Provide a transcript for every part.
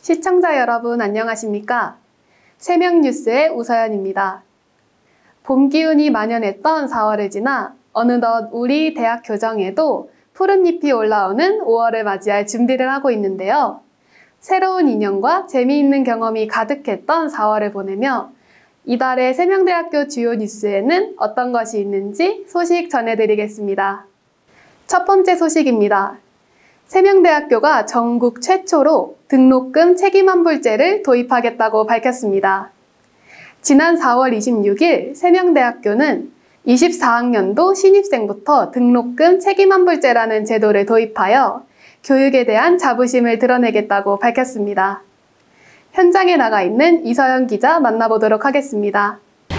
시청자 여러분 안녕하십니까? 세명뉴스의 우서연입니다. 봄 기운이 만연했던 4월을 지나 어느덧 우리 대학 교정에도 푸른 잎이 올라오는 5월을 맞이할 준비를 하고 있는데요. 새로운 인연과 재미있는 경험이 가득했던 4월을 보내며 이달의 세명대학교 주요 뉴스에는 어떤 것이 있는지 소식 전해드리겠습니다. 첫 번째 소식입니다. 세명대학교가 전국 최초로 등록금 책임 환불제를 도입하겠다고 밝혔습니다. 지난 4월 26일 세명대학교는 24학년도 신입생부터 등록금 책임 환불제라는 제도를 도입하여 교육에 대한 자부심을 드러내겠다고 밝혔습니다. 현장에 나가 있는 이서연 기자 만나보도록 하겠습니다.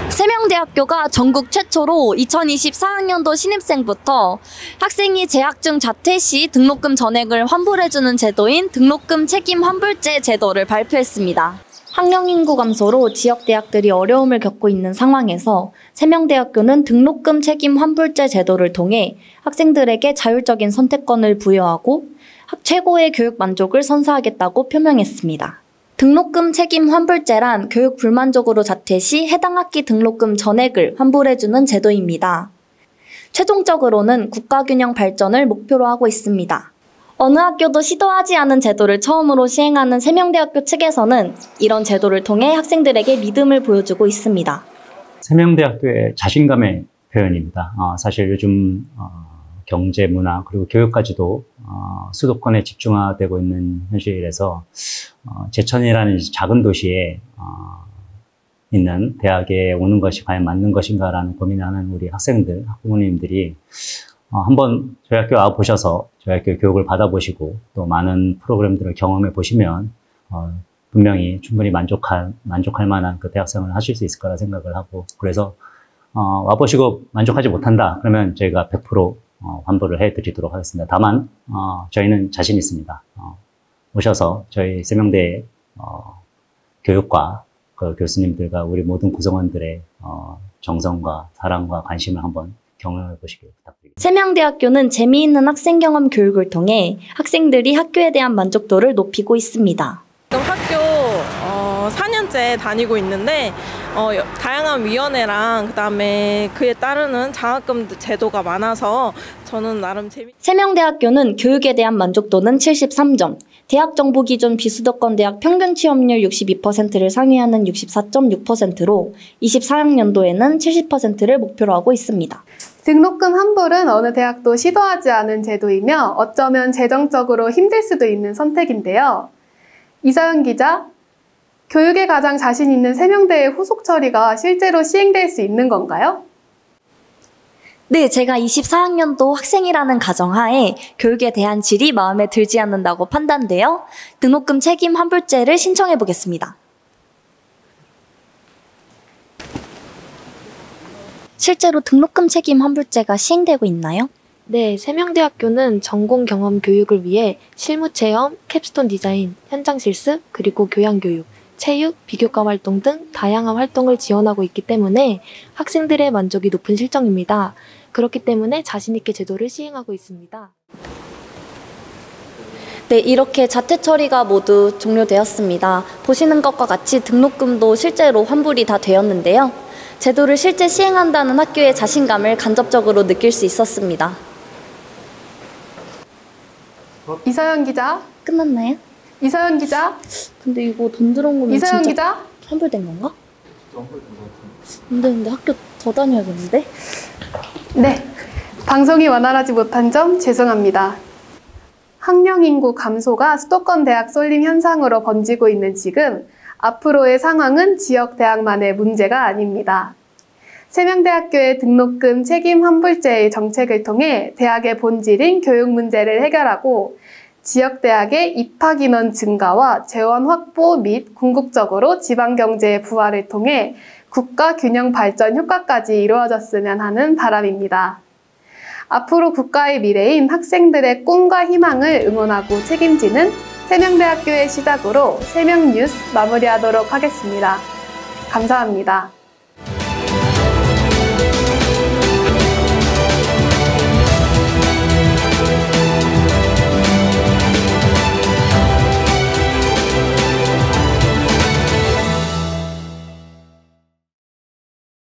세명대학교가 전국 최초로 2024학년도 신입생부터 학생이 재학 중 자퇴 시 등록금 전액을 환불해주는 제도인 등록금 책임 환불제 제도를 발표했습니다. 학령 인구 감소로 지역 대학들이 어려움을 겪고 있는 상황에서 세명대학교는 등록금 책임 환불제 제도를 통해 학생들에게 자율적인 선택권을 부여하고 최고의 교육 만족을 선사하겠다고 표명했습니다. 등록금 책임 환불제란 교육 불만족으로 자퇴 시 해당 학기 등록금 전액을 환불해주는 제도입니다. 최종적으로는 국가균형 발전을 목표로 하고 있습니다. 어느 학교도 시도하지 않은 제도를 처음으로 시행하는 세명대학교 측에서는 이런 제도를 통해 학생들에게 믿음을 보여주고 있습니다. 세명대학교의 자신감의 표현입니다. 어, 사실 요즘 어, 경제, 문화, 그리고 교육까지도 어, 수도권에 집중화되고 있는 현실에서 어, 제천이라는 작은 도시에 어, 있는 대학에 오는 것이 과연 맞는 것인가라는 고민하는 우리 학생들, 학부모님들이 어, 한번 저희 학교 와 보셔서 저희 학교 교육을 받아보시고 또 많은 프로그램들을 경험해 보시면 어, 분명히 충분히 만족할 만족할 만한 그 대학생활을 하실 수 있을 거라 생각을 하고 그래서 어, 와보시고 만족하지 못한다. 그러면 저희가 100% 어, 환불을 해드리도록 하겠습니다. 다만 어, 저희는 자신 있습니다. 어, 오셔서 저희 세명대 어, 교육과 그 교수님들과 우리 모든 구성원들의 어, 정성과 사랑과 관심을 한번 경험해 보시길 부탁드립니다. 세명대학교는 재미있는 학생 경험 교육을 통해 학생들이 학교에 대한 만족도를 높이고 있습니다. 학교 어, 4년째 다니고 있는데 어, 다양한 위원회랑 그다음에 그에 따르는 장학금 제도가 많아서 저는 나름 재미. 세명대학교는 교육에 대한 만족도는 73점, 대학 정보 기준 비수도권 대학 평균 취업률 62%를 상회하는 64.6%로 24학년도에는 70%를 목표로 하고 있습니다. 등록금 환불은 어느 대학도 시도하지 않은 제도이며 어쩌면 재정적으로 힘들 수도 있는 선택인데요. 이서연 기자, 교육에 가장 자신 있는 세명대의 후속 처리가 실제로 시행될 수 있는 건가요? 네, 제가 24학년도 학생이라는 가정하에 교육에 대한 질이 마음에 들지 않는다고 판단되어 등록금 책임 환불제를 신청해 보겠습니다. 실제로 등록금 책임 환불제가 시행되고 있나요? 네, 세명대학교는 전공 경험 교육을 위해 실무 체험, 캡스톤 디자인, 현장 실습, 그리고 교양 교육, 체육, 비교과 활동 등 다양한 활동을 지원하고 있기 때문에 학생들의 만족이 높은 실정입니다. 그렇기 때문에 자신있게 제도를 시행하고 있습니다. 네, 이렇게 자퇴 처리가 모두 종료되었습니다. 보시는 것과 같이 등록금도 실제로 환불이 다 되었는데요. 제도를 실제 시행한다는 학교의 자신감을 간접적으로 느낄 수 있었습니다. 이서연 기자. 끝났나요? 이서연 기자. 근데 이거 돈 들어온 거면 이서연 기자. 환불된 건가? 근데 근데 학교 더 다녀야겠는데? 네. 방송이 원활하지 못한 점 죄송합니다. 학령 인구 감소가 수도권 대학 쏠림 현상으로 번지고 있는 지금 앞으로의 상황은 지역 대학만의 문제가 아닙니다. 세명대학교의 등록금 책임 환불제의 정책을 통해 대학의 본질인 교육 문제를 해결하고 지역대학의 입학 인원 증가와 재원 확보 및 궁극적으로 지방경제의 부활을 통해 국가 균형 발전 효과까지 이루어졌으면 하는 바람입니다. 앞으로 국가의 미래인 학생들의 꿈과 희망을 응원하고 책임지는 세명대학교의 시작으로 세명 뉴스 마무리하도록 하겠습니다. 감사합니다.